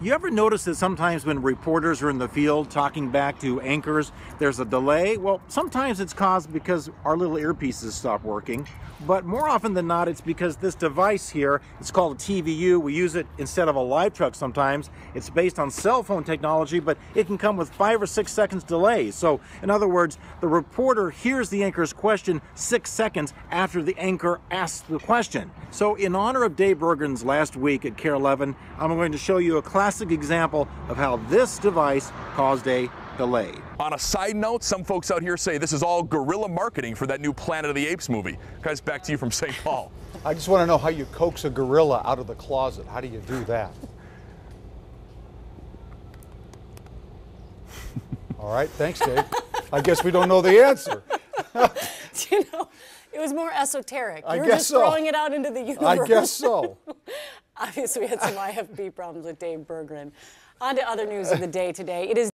You ever notice that sometimes when reporters are in the field talking back to anchors, there's a delay? Well, sometimes it's caused because our little earpieces stop working, but more often than not, it's because this device here, it's called a TVU. We use it instead of a live truck sometimes. It's based on cell phone technology, but it can come with five or six seconds delay. So, in other words, the reporter hears the anchor's question six seconds after the anchor asks the question. So, in honor of Dave Bergen's last week at KARE 11, I'm going to show you a classic example of how this device caused a delay. On a side note, some folks out here say this is all guerrilla marketing for that new Planet of the Apes movie. Guys, back to you from St. Paul. I just want to know how you coax a gorilla out of the closet. How do you do that? All right, thanks, Dave. I guess we don't know the answer. you know, it was more esoteric. I you were guess just so. throwing it out into the universe. I guess so. Obviously, we had some IFB problems with Dave Bergren. On to other news of the day today. It is